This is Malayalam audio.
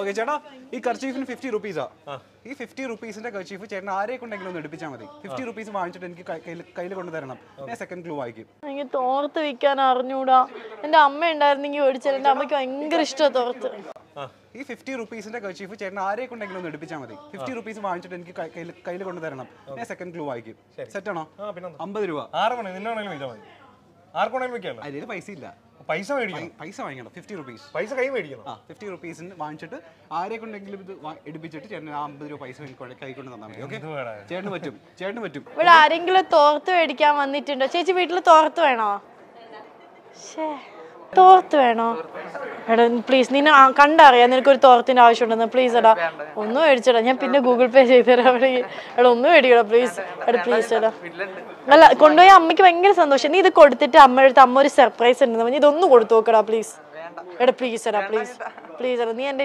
ഓക്കെ ചേട്ടാ ഈ കർച്ചീഫിന് ഫിഫ്റ്റി റുപ്പീസാ ഈ ഫിഫ്റ്റി റുപ്പീസിന്റെ കർച്ചീഫ് ചേട്ടൻ ആരെ കൊണ്ടെങ്കിലും ഒന്ന് എടുപ്പിച്ചാൽ മതി. ഫിഫ്റ്റി റുപ്പീസ് വാങ്ങിച്ചിട്ട് എനിക്ക് കയ്യിൽ കൊണ്ട് തരണം. ഞാൻ സെക്കൻഡ് ക്ലൂ വായിക്കും. എനിക്ക് തോർത്ത് വിൽക്കാൻ അറിഞ്ഞൂടാ. എന്റെ അമ്മ ഉണ്ടായിരുന്നെങ്കിൽ മേടിച്ചാൽ എന്റെ അമ്മയ്ക്ക് ഭയങ്കര ഇഷ്ടമാണ് തോർത്ത്. ഈ ഫിഫ്റ്റി റുപ്പീസിന്റെ കർച്ചീഫ് ചേട്ടൻ ആരെ കൊണ്ടെങ്കിലും ഒന്ന് എടുപ്പിച്ചാൽ മതി. ഫിഫ്റ്റി റുപ്പീസ് വാങ്ങിച്ചിട്ട് എനിക്ക് കയ്യിൽ കൊണ്ട് തരണം. ഞാൻ സെക്കൻഡ് ക്ലൂ വായിക്കും. സെറ്റ് ആണോ? അമ്പത് രൂപ. ആറ് മണി നിന്നാണെങ്കിലും അതിൽ പൈസ ഇല്ല പൈസ മേടിക്കണം. പൈസ വാങ്ങിക്കണം. ഫിഫ്റ്റി റുപ്പീസ് പൈസ കൈ മേടിക്കണം. ആ ഫിഫ്റ്റി റുപ്പീസിന് വാങ്ങിച്ചിട്ട് ആരെ കൊണ്ടെങ്കിലും ഇത് എടുപ്പിച്ചിട്ട് ചേട്ടൻ ആ അമ്പത് രൂപ പൈസ എനിക്ക് കൈ കൊണ്ട് തന്നാൽ മതി ഓക്കെ ചേട്ടന് പറ്റും. ചേട്ടന് പറ്റും. ഇവിടെ ആരെങ്കിലും തോർത്ത് മേടിക്കാൻ വന്നിട്ടുണ്ടോ? ചേച്ചി വീട്ടിൽ തോർത്ത് വേണോ? ശ്ശേ, തോർത്ത് വേണോ? എടാ പ്ലീസ് നിന്നെ കണ്ടറിയാം. നിനക്ക് ഒരു തോർത്തിന്റെ ആവശ്യമുണ്ടെന്ന്. പ്ലീസ് എടാ ഒന്നും മേടിച്ചടാ. ഞാൻ പിന്നെ ഗൂഗിൾ പേ ചെയ്ത് തരാം അവിടെ എടാ ഒന്നും മേടിക്കടാ പ്ലീസ് എടാ പ്ലീസ് എടാ. അല്ല കൊണ്ടുപോയി അമ്മയ്ക്ക് ഭയങ്കര സന്തോഷം. നീ ഇത് കൊടുത്തിട്ട് അമ്മയുടെ അടുത്ത് അമ്മ ഒരു സർപ്രൈസ് ഉണ്ടെന്ന് പറഞ്ഞ്. ഇതൊന്നും കൊടുത്തു നോക്കടാ പ്ലീസ് എടാ പ്ലീസ് എടാ പ്ലീസ് പ്ലീസ് എടാ നീ എന്റെ